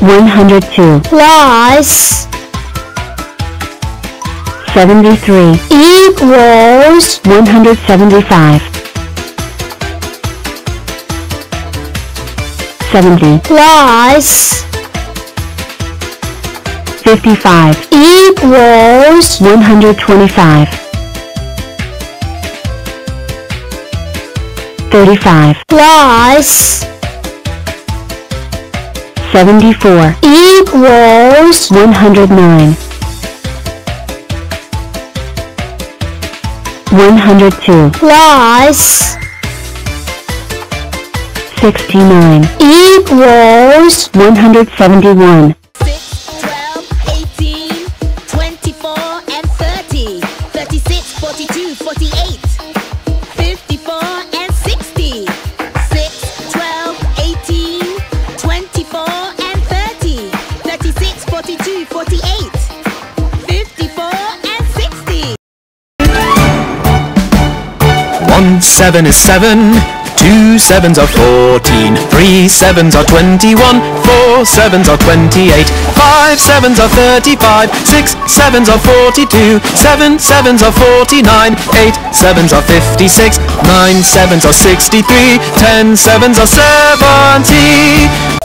102 plus 73 equals 175 70 plus 55 equals 125 35 plus 74 equals 109 102 plus 69 equals 171 6, 12, 18, 24, and 30, 36, 42, 48, 42, 48, 54, and 60. 1 7 is 7, 2 7s are 14, 3 7s are 21, 4 7s are 28, 5 7s are 35, 6 7s are 42, 7 7s are 49, 8 7s are 56, 9 7s are 63, 10 7s are 70.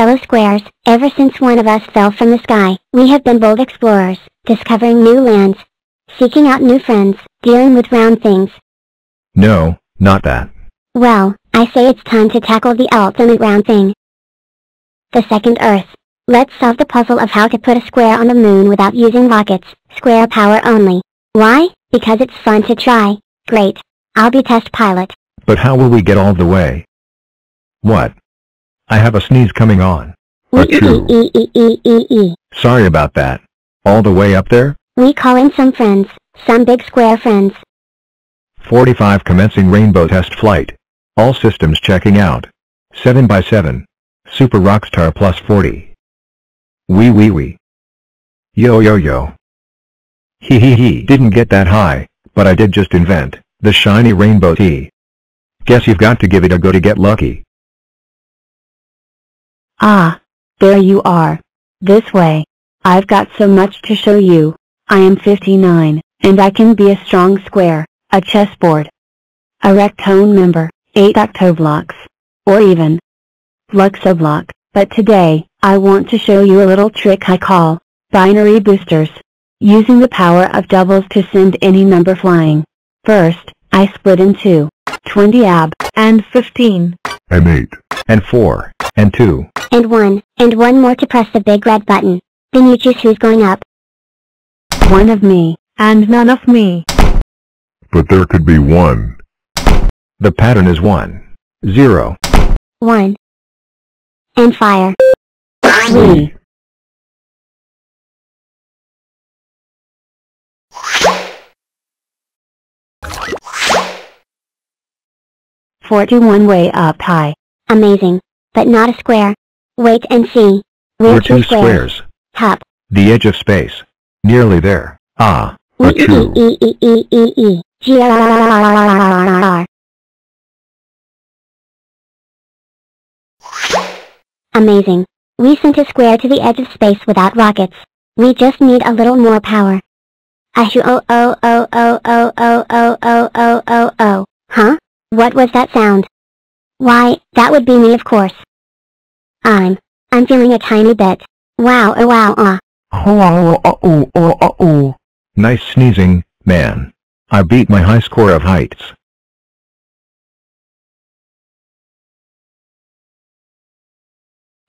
Fellow squares, ever since one of us fell from the sky, we have been bold explorers, discovering new lands, seeking out new friends, dealing with round things. No, not that. Well, I say it's time to tackle the ultimate round thing. The second Earth. Let's solve the puzzle of how to put a square on the moon without using rockets, square power only. Why? Because it's fun to try. Great. I'll be test pilot. But how will we get all the way? What? I have a sneeze coming on. Achoo. Sorry about that. All the way up there? We call in some friends, some big square friends. 45 commencing rainbow test flight. All systems checking out. 7 by 7 Super Rockstar plus 40. Wee wee wee. Yo yo yo. Hee hee hee. Didn't get that high, but I did just invent the shiny rainbow tea. Guess you've got to give it a go to get lucky. Ah, there you are. This way. I've got so much to show you. I am 59, and I can be a strong square, a chessboard, a rectone member, 8 octoblocks, or even Luxoblock. But today, I want to show you a little trick I call binary boosters. Using the power of doubles to send any number flying. First, I split in two, 20 ab, and 15. And 8. And 4. And 2. And one, and one more to press the big red button. Then you choose who's going up. One of me, and none of me. But there could be 1. The pattern is 1. 0. One. And fire. Three. Forty-one way up high. Amazing. But not a square. Wait and see. We're, We're two squares. Top. The edge of space. Nearly there. Ah. E e Achoo. e e e e e. G r r. Amazing. We sent a square to the edge of space without rockets. We just need a little more power. Ashu oh oh oh oh oh oh oh oh oh oh oh. Huh? What was that sound? Why, that would be me of course. I'm, I'm feeling a tiny bit. Wow oh wow ah. Oh, oh, oh, oh, oh, oh. Nice sneezing, man. I beat my high score of heights.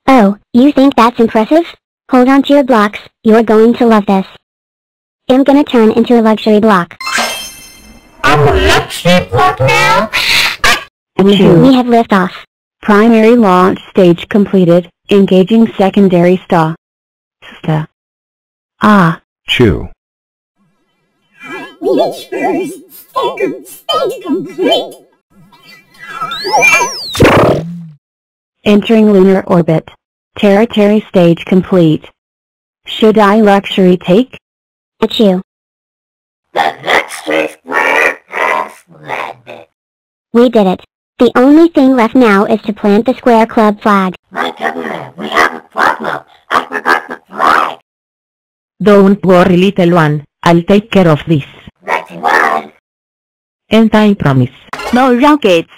Oh, you think that's impressive? Hold on to your blocks, you're going to love this. I'm gonna turn into a luxury block. I'm a luxury block now? We have liftoff. Primary launch stage completed, engaging secondary star. Sta. Ah, Chew. entering lunar orbit. Tertiary stage complete. Should I luxury take? Achoo. We did it. The only thing left now is to plant the Square Club flag. My governor, we have a problem. I forgot the flag. Don't worry little one, I'll take care of this. And I promise, No rockets.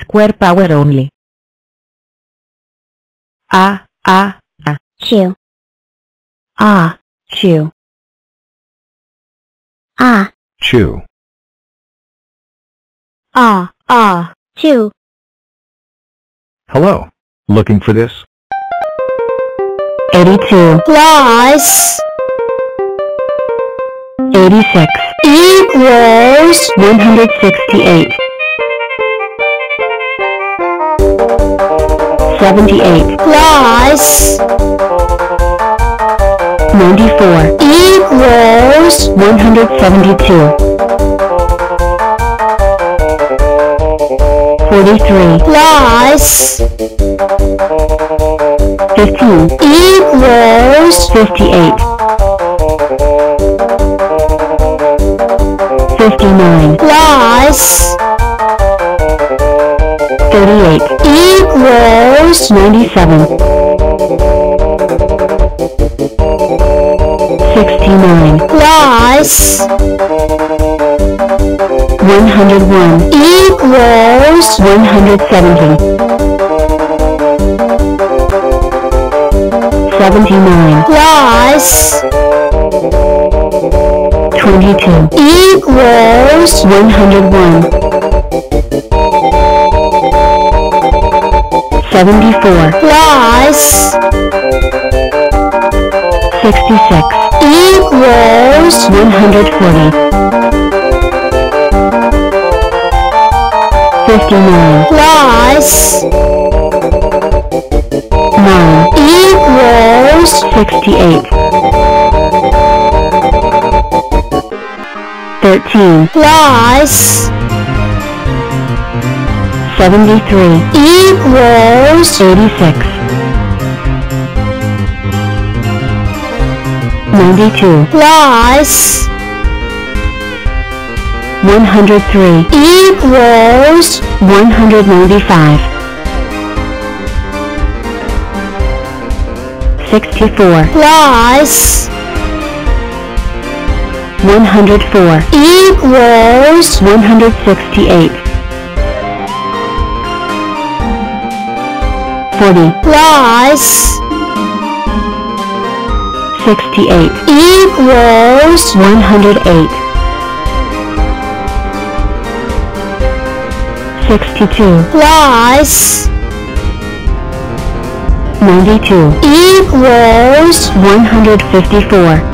square power only. Ah, ah, ah. Chew. Ah, chew. Ah, Chew. Ah, ah, two. Hello. Looking for this? 82, plus 86, equals 168. 78, plus 94, equals 172. 43, plus 15, equals 58. 59, plus 38, equals 97. 69, plus 101, equals 170. 79, plus 22, equals 101. 74, plus 66, equals 140. 59, plus 9, equals 68. 13, plus 73, equals 86. 92, plus 103, equals 195. 64, plus 104, equals 168. 40, plus 68, equals 108. 62, plus 92, equals 154.